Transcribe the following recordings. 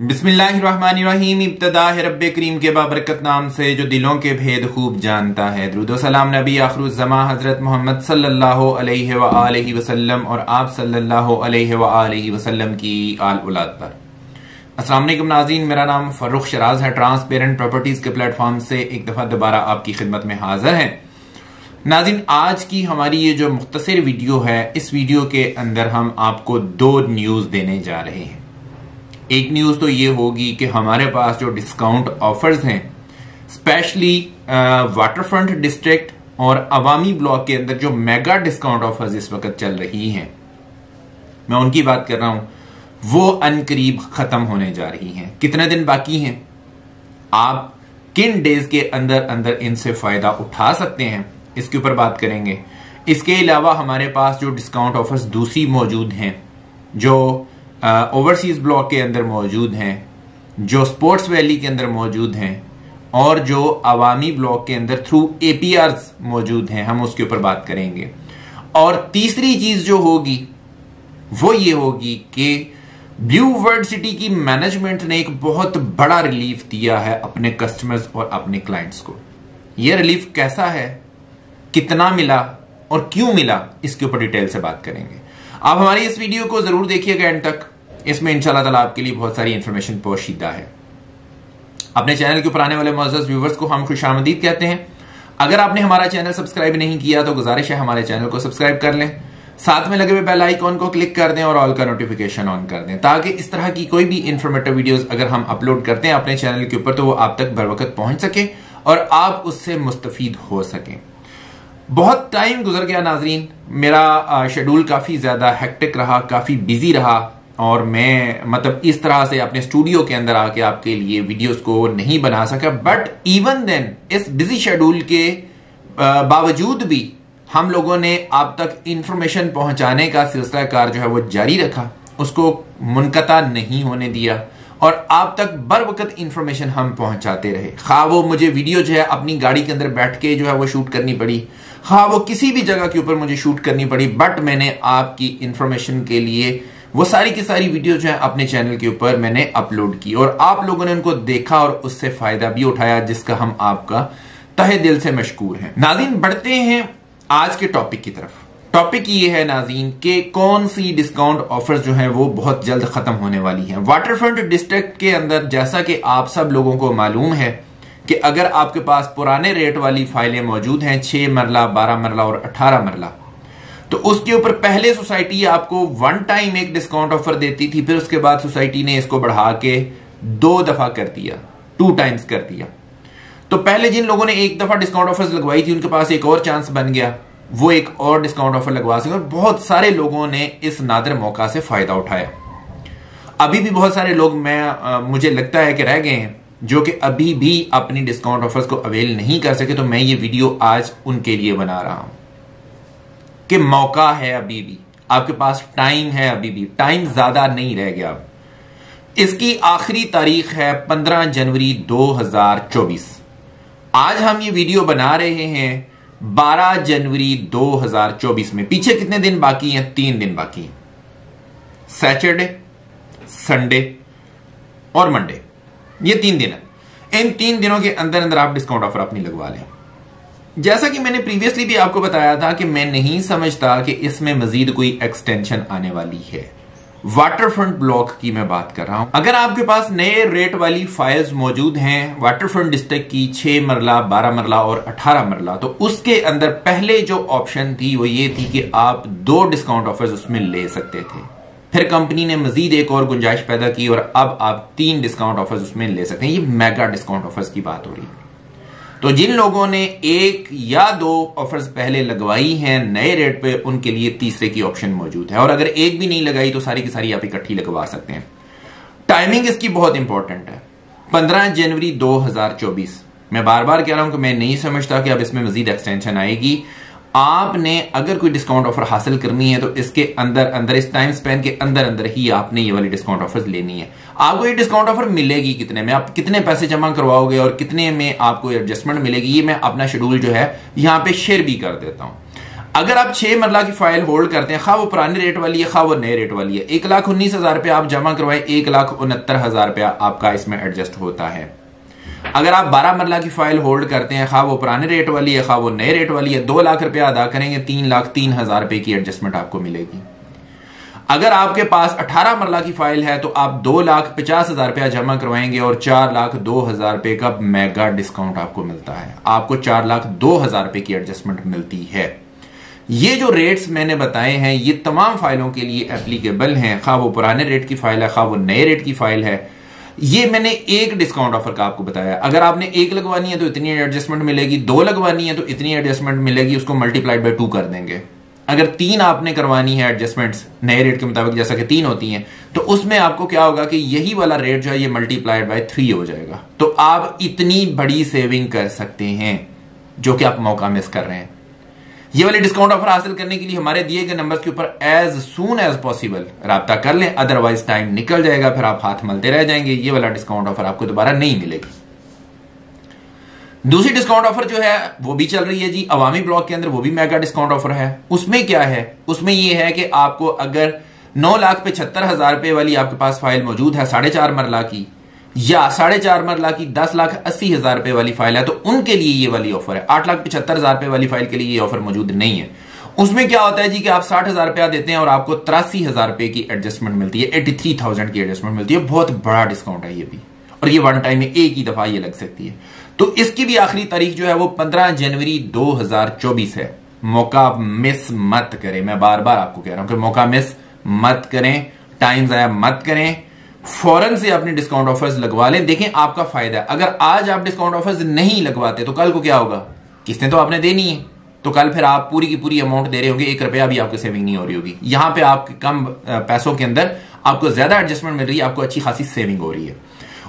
बिस्मिल्लाहिर्रहमानिर्रहीम इब्तदा रब करीम के बाबरकत नाम से, जो दिलों के भेद खूब जानता है। सलाम नबी आखरुजमा हज़रत मोहम्मद सल्लल्लाहु अलैहि वसल्लम और आप सल्लल्लाहु अलैहि वसल्लम की आल उलाद पर। वालेकुम नाजीन मेरा नाम फरुख शराज है, ट्रांसपेरेंट प्रॉपर्टीज़ के प्लेटफॉर्म से एक दफ़ा दोबारा आपकी खिदमत में हाजिर है। नाजिन आज की हमारी ये जो मुख्तसर वीडियो है, इस वीडियो के अंदर हम आपको दो न्यूज़ देने जा रहे हैं। एक न्यूज़ तो ये होगी कि हमारे पास जो डिस्काउंट ऑफर्स हैं स्पेशली वाटर फ्रंट डिस्ट्रिक्ट और अवामी ब्लॉक के अंदर जो मेगा डिस्काउंट ऑफर्स इस वक्त चल रही हैं, मैं उनकी बात कर रहा हूँ, वो अनकरीब खत्म होने जा रही हैं। कितने दिन बाकी हैं? आप किन डेज़ के अंदर अंदर इनसे फ़ायदा उठा सकते हैं? इसके ऊपर बात करेंगे। इसके अलावा हमारे पास जो डिस्काउंट ऑफर्स दूसरी मौजूद हैं, जो ओवरसीज ब्लॉक के अंदर मौजूद हैं, जो स्पोर्ट्स वैली के अंदर मौजूद हैं, और जो अवामी ब्लॉक के अंदर थ्रू एपीआर मौजूद हैं, हम उसके ऊपर बात करेंगे। और तीसरी चीज़ जो होगी, वो ये होगी कि ब्लू वर्ल्ड सिटी की मैनेजमेंट ने एक बहुत बड़ा रिलीफ दिया है अपने कस्टमर्स और अपने क्लाइंट्स को। यह रिलीफ कैसा है, कितना मिला और क्यों मिला, इसके ऊपर डिटेल से बात करेंगे। आप हमारी इस वीडियो को ज़रूर देखिएगा एंड तक। इसमें इंशाल्लाह ताला आपके लिए बहुत सारी इंफॉर्मेशन पोशीदा है। अपने चैनल के ऊपर आने वाले मोजस व्यूवर्स को हम खुश आमदीद कहते हैं। अगर आपने हमारा चैनल सब्सक्राइब नहीं किया तो गुजारिश है हमारे चैनल को सब्सक्राइब कर लें। साथ में लगे हुए बेल आइकॉन को क्लिक कर दें और ऑल का नोटिफिकेशन ऑन कर दें। ताकि इस तरह की कोई भी इंफॉर्मेटिव वीडियोस अगर हम अपलोड करते हैं अपने चैनल के ऊपर तो वो आप तक बर वक्त पहुँच सके और आप उससे मुस्तफ़ हो सकें। बहुत टाइम गुजर गया नाजरीन। मेरा शेड्यूल काफ़ी ज़्यादा हेक्टिक रहा, काफ़ी बिज़ी रहा और मैं मतलब इस तरह से अपने स्टूडियो के अंदर आके आपके लिए वीडियोस को नहीं बना सका। बट इवन देन इस बिज़ी शेड्यूल के बावजूद भी हम लोगों ने आप तक इंफॉर्मेशन पहुँचाने का सिलसिला कार जो है वो जारी रखा। उसको मुनकता नहीं होने दिया और आप तक बर वक्त इंफॉर्मेशन हम पहुंचाते रहे। खा वो मुझे वीडियो जो है अपनी गाड़ी के अंदर बैठ के जो है वो शूट करनी पड़ी। हाँ वो किसी भी जगह के ऊपर मुझे शूट करनी पड़ी बट मैंने आपकी इंफॉर्मेशन के लिए वो सारी की सारी वीडियो जो है अपने चैनल के ऊपर मैंने अपलोड की और आप लोगों ने उनको देखा और उससे फ़ायदा भी उठाया, जिसका हम आपका तहे दिल से मशकूर हैं। नाजीन, बढ़ते हैं आज के टॉपिक की तरफ़। टॉपिक ये है, नाजीन, के कौन सी डिस्काउंट ऑफर्स जो है वो बहुत जल्द खत्म होने वाली हैं। वाटरफ्रंट डिस्ट्रिक्ट के अंदर, जैसा कि आप सब लोगों को मालूम है कि अगर आपके पास पुराने रेट वाली फाइलें मौजूद हैं छह मरला बारह मरला और अठारह मरला तो उसके ऊपर पहले सोसाइटी आपको वन टाइम एक डिस्काउंट ऑफ़र देती थी फिर उसके बाद सोसाइटी ने इसको बढ़ा के दो दफ़ा कर दिया टू टाइम्स कर दिया। तो पहले जिन लोगों ने एक दफ़ा डिस्काउंट ऑफ़र लगवाई थी उनके पास एक और चांस बन गया वो एक और डिस्काउंट ऑफ़र लगवा सके और बहुत सारे लोगों ने इस नादर मौका से फ़ायदा उठाया। अभी भी बहुत सारे लोग मैं आ, मुझे लगता है कि रह गए हैं। जो कि अभी भी अपनी डिस्काउंट ऑफर्स को अवेल नहीं कर सके तो मैं ये वीडियो आज उनके लिए बना रहा हूँ। कि मौका है अभी भी। आपके पास टाइम है अभी भी। टाइम ज़्यादा नहीं रह गया इसकी आखिरी तारीख है 15 जनवरी 2024 आज हम ये वीडियो बना रहे हैं 12 जनवरी 2024 में। पीछे कितने दिन बाकी हैं? तीन दिन बाकी हैं। सैटरडे संडे और मंडे ये तीन दिन है। इन तीन दिनों के अंदर अंदर आप डिस्काउंट ऑफ़र अपनी लगवा लें। जैसा कि मैंने प्रीवियसली भी आपको बताया था कि मैं नहीं समझता कि इसमें मजीद कोई एक्सटेंशन आने वाली है। वाटर फ्रंट ब्लॉक की मैं बात कर रहा हूँ। अगर आपके पास नए रेट वाली फाइल्स मौजूद हैं वाटर फ्रंट डिस्ट्रिक्ट की छह मरला, बारह मरला और अठारह मरला तो उसके अंदर पहले जो ऑप्शन थी वो ये थी कि आप दो डिस्काउंट ऑफर्स उसमें ले सकते थे। फिर कंपनी ने मजीद एक और गुंजाइश पैदा की और अब आप तीन डिस्काउंट ऑफर्स उसमें ले सकते हैं। ये मेगा डिस्काउंट ऑफर्स की बात हो रही है। तो जिन लोगों ने एक या दो ऑफर्स पहले लगवाई हैं नए रेट पे, उनके लिए तीसरे की ऑप्शन मौजूद है। और अगर एक भी नहीं लगाई तो सारी की सारी आप इकट्ठी लगवा सकते हैं। टाइमिंग इसकी बहुत इंपॉर्टेंट है। 15 जनवरी 2024 मैं बार बार कह रहा हूँ कि मैं नहीं समझता कि अब इसमें मजीद एक्सटेंशन आएगी। आपने अगर कोई डिस्काउंट ऑफ़र हासिल करनी है तो इसके अंदर अंदर, इस टाइम स्पेन के अंदर अंदर ही आपने ये वाली डिस्काउंट ऑफ़र लेनी है। आपको ये डिस्काउंट ऑफ़र मिलेगी कितने में? आप कितने पैसे जमा करवाओगे और कितने में आपको एडजस्टमेंट मिलेगी? ये मैं अपना शेड्यूल जो है, यहाँ पे शेयर भी कर देता हूँ। अगर आप छह मरला की फ़ाइल होल्ड करते हैं खा वो पुरानी रेट वाली है खा वो नए रेट वाली है। एक लाख उन्नीस हज़ार रुपया आप जमा करवाए, एक लाख उनहत्तर हज़ार रुपया आपका इसमें एडजस्ट होता है। अगर आप बारह मरला की फ़ाइल होल्ड करते हैं खा वो पुराने रेट वाली है खा वो नए रेट वाली है, दो लाख रुपया अदा करेंगे, तीन लाख तीन हज़ार रुपए की एडजस्टमेंट आपको मिलेगी। अगर आपके पास 18 मरला की फ़ाइल है तो आप दो लाख पचास हज़ार रुपया जमा करवाएँगे और चार लाख दो हज़ार रुपए का मेगा डिस्काउंट आपको मिलता है। आपको चार लाख दो हज़ार रुपए की एडजस्टमेंट मिलती है। ये जो रेट्स मैंने बताए हैं, ये तमाम फाइलों के लिए एप्लीकेबल हैं। खा वो पुराने रेट की फ़ाइल है खा वो नए रेट की फ़ाइल है। ये मैंने एक डिस्काउंट ऑफ़र का आपको बताया। अगर आपने एक लगवानी है तो इतनी एडजस्टमेंट मिलेगी, दो लगवानी है तो इतनी एडजस्टमेंट मिलेगी, उसको मल्टीप्लाइड बाय टू कर देंगे। अगर तीन आपने करवानी है एडजस्टमेंट्स नए रेट के मुताबिक, जैसा कि तीन होती हैं तो उसमें आपको क्या होगा कि यही वाला रेट जो है ये मल्टीप्लाइड बाय थ्री हो जाएगा। तो आप इतनी बड़ी सेविंग कर सकते हैं, जो कि आप मौका मिस कर रहे हैं। ये वाले डिस्काउंट ऑफ़र हासिल करने के लिए हमारे दिए गए नंबर के ऊपर एज सुन एज पॉसिबल रहा कर लें अदरवाइज़ टाइम निकल जाएगा, फिर आप हाथ मलते रह जाएँगे। ये वाला डिस्काउंट ऑफ़र आपको दोबारा नहीं मिलेगी। दूसरी डिस्काउंट ऑफ़र जो है, वो भी चल रही है जी, अवामी ब्लॉक के अंदर वो भी मेगा डिस्काउंट ऑफ़र है। उसमें क्या है? उसमें ये है कि आपको अगर नौ लाख पचहत्तर हज़ार रुपए वाली आपके पास फ़ाइल मौजूद है, साढ़े चार मरला की या साढ़े चार मरला की दस लाख अस्सी हज़ार रुपए वाली फ़ाइल है तो उनके लिए ये वाली ऑफ़र है। आठ लाख पचहत्तर हज़ार रुपए वाली फ़ाइल के लिए ये ऑफ़र मौजूद नहीं है। उसमें क्या होता है जी कि आप साठ हज़ार रुपया देते हैं और आपको तिरासी हज़ार रुपए की एडजस्टमेंट मिलती है एटी थ्री थाउज़ेंड की एडजस्टमेंट मिलती है। बहुत बड़ा डिस्काउंट है ये भी। और ये वन टाइम में एक ही दफ़ा ये लग सकती है। तो इसकी भी आखिरी तारीख जो है वो पंद्रह जनवरी दो हज़ार चौबीस है। मौका मिस मत करें। मैं बार बार आपको कह रहा हूँ कि मौका मिस मत करें। टाइम जाया मत करें। फ़ौरन से अपने डिस्काउंट ऑफर्स लगवा लें, देखें आपका फ़ायदा है। अगर आज आप डिस्काउंट ऑफर्स नहीं लगवाते तो कल को क्या होगा? किस्तें तो आपने देनी है। तो कल फिर आप पूरी की पूरी अमाउंट दे रहे होंगे, एक रुपया भी आपको सेविंग नहीं हो रही होगी। यहाँ पे आप कम पैसों के अंदर आपको ज़्यादा एडजस्टमेंट मिल रही है, आपको अच्छी खासी सेविंग हो रही है।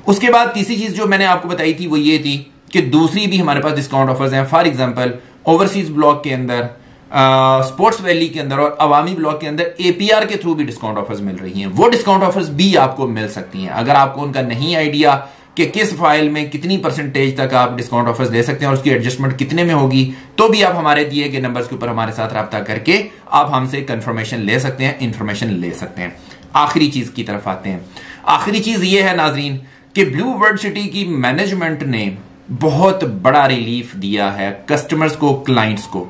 उसके बाद तीसरी चीज़ जो मैंने आपको बताई थी, वो ये थी कि दूसरी भी हमारे पास डिस्काउंट ऑफर्स हैं। फॉर एग्ज़ाम्पल ओवरसीज ब्लॉक के अंदर स्पोर्ट्स वैली के अंदर और अवामी ब्लॉक के अंदर एपीआर के थ्रू भी डिस्काउंट ऑफर्स मिल रही हैं। वो डिस्काउंट ऑफर्स भी आपको मिल सकती हैं। अगर आपको उनका नहीं आइडिया कि किस फ़ाइल में कितनी परसेंटेज तक आप डिस्काउंट ऑफर्स दे सकते हैं और उसकी एडजस्टमेंट कितने में होगी तो भी आप हमारे दिए गए नंबर्स के ऊपर हमारे साथ रब्ता करके आप हमसे कंफर्मेशन ले सकते हैं इंफॉर्मेशन ले सकते हैं। आखिरी चीज़ की तरफ़ आते हैं। आखिरी चीज़ ये है नाजरीन कि ब्लू वर्ल्ड सिटी की मैनेजमेंट ने बहुत बड़ा रिलीफ दिया है कस्टमर्स को क्लाइंट्स को।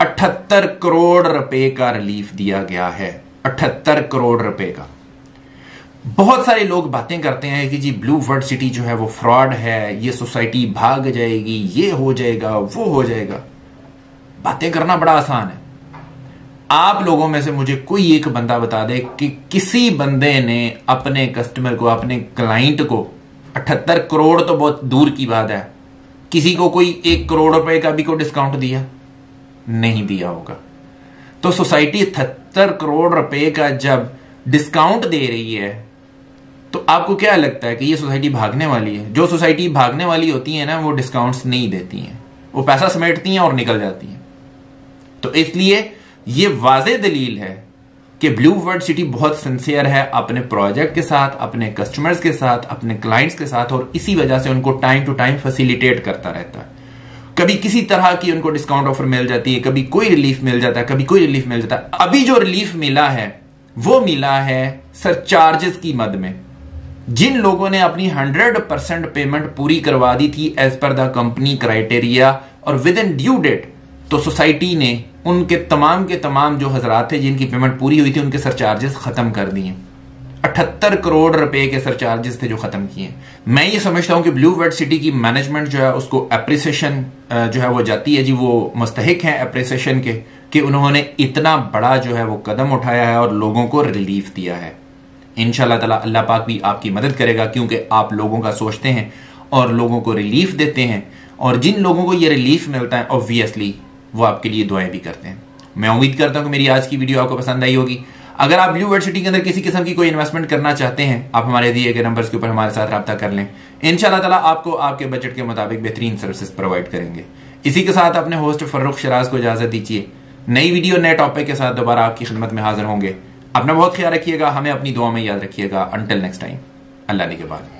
अठहत्तर करोड़ रुपए का रिलीफ दिया गया है। अठहत्तर करोड़ रुपए का। बहुत सारे लोग बातें करते हैं कि जी ब्लू वर्ड सिटी जो है वो फ्रॉड है, ये सोसाइटी भाग जाएगी, ये हो जाएगा, वो हो जाएगा। बातें करना बड़ा आसान है। आप लोगों में से मुझे कोई एक बंदा बता दे कि किसी बंदे ने अपने कस्टमर को, अपने क्लाइंट को, अठहत्तर करोड़ तो बहुत दूर की बात है, किसी को कोई एक करोड़ रुपए का भी कोई डिस्काउंट दिया? नहीं दिया होगा। तो सोसाइटी सत्तर करोड़ रुपए का जब डिस्काउंट दे रही है तो आपको क्या लगता है कि ये सोसाइटी भागने वाली है? जो सोसाइटी भागने वाली होती है ना, वो डिस्काउंट्स नहीं देती हैं। वो पैसा समेटती हैं और निकल जाती हैं। तो इसलिए ये वाज दलील है कि ब्लू वर्ड सिटी बहुत सिंसियर है अपने प्रोजेक्ट के साथ, अपने कस्टमर्स के साथ, अपने क्लाइंट्स के साथ, और इसी वजह से उनको टाइम टू टाइम फैसिलिटेट करता रहता है। कभी किसी तरह की उनको डिस्काउंट ऑफ़र मिल जाती है, कभी कोई रिलीफ मिल जाता है, कभी कोई रिलीफ मिल जाता है। अभी जो रिलीफ मिला है, वो मिला है सर चार्जेस की मद में। जिन लोगों ने अपनी 100 परसेंट पेमेंट पूरी करवा दी थी as per the company criteria और विद इन ड्यू डेट तो सोसाइटी ने उनके तमाम के तमाम जो हजरात थे, जिनकी पेमेंट पूरी हुई थी, उनके सर चार्जेस खत्म कर दिए। अठहत्तर करोड़ रुपए के सरचार्जेस थे जो खत्म किए मैं ये समझता हूँ कि ब्लू वर्ड सिटी की मैनेजमेंट जो है, उसको अप्रिसिएशन जो है वो जाती है। जी, वो मुस्तक है अप्रिसिएशन के, कि उन्होंने इतना बड़ा जो है वो कदम उठाया है और लोगों को रिलीफ दिया है। इनशाला तला अल्लाह पाक भी आपकी मदद करेगा, क्योंकि आप लोगों का सोचते हैं और लोगों को रिलीफ देते हैं। और जिन लोगों को ये रिलीफ मिलता है ऑब्वियसली वो आपके लिए दुआएँ भी करते हैं। मैं उम्मीद करता हूँ कि मेरी आज की वीडियो आपको पसंद आई होगी। अगर आप ब्लू वर्ड सिटी के अंदर किसी किस्म की कोई इन्वेस्टमेंट करना चाहते हैं, आप हमारे दिए गए नंबर के ऊपर हमारे साथ रब्ता कर लें। इन तला आपको आपके बजट के मुताबिक बेहतरीन सर्विसेज़ प्रोवाइड करेंगे। इसी के साथ अपने होस्ट फर्रुख शराज को इजाज़त दीजिए। नई वीडियो नए टॉपिक के साथ दोबारा आपकी खिदमत में हाजिर होंगे। अपना बहुत ख्याल रखिएगा, हमें अपनी दुआ में याद रखिएगा। अंटिल नेक्स्ट टाइम अल्लाह ने के बाद।